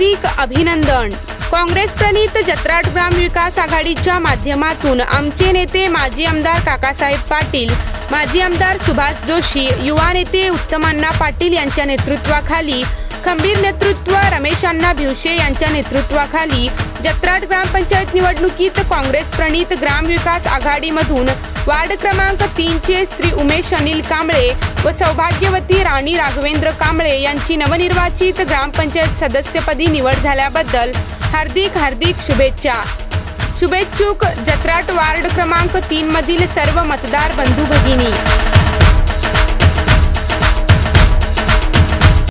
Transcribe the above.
हार्दिक अभिनंदन. काँग्रेस प्रणित जत्राट ग्रामविकास आघाडीच्या माध्यमातून आमचे नेते माजी आमदार काकासाहेब पाटील माजी आमदार सुभाष जोशी युवा नेते उत्तमांना पाटील यांच्या नेतृत्वाखाली खंबीर नेतृत्व रमेशांना भिवशे यांच्या नेतृत्वाखाली जत्राट ग्रामपंचायत निवडणुकीत काँग्रेस प्रणित ग्रामविकास आघाडीमधून वार्ड क्रमांक तीनचे श्री उमेश अनिल कांबळे व सौभाग्यवती राणी राघवेंद्र कांबळे यांची नवनिर्वाचित ग्रामपंचायत सदस्यपदी निवड झाल्याबद्दल हार्दिक हार्दिक शुभेच्छा. शुभेच्छुक जत्राट वार्ड क्रमांक तीनमधील सर्व मतदार बंधू भगिनी.